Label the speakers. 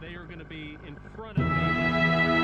Speaker 1: they are going to be in front of me.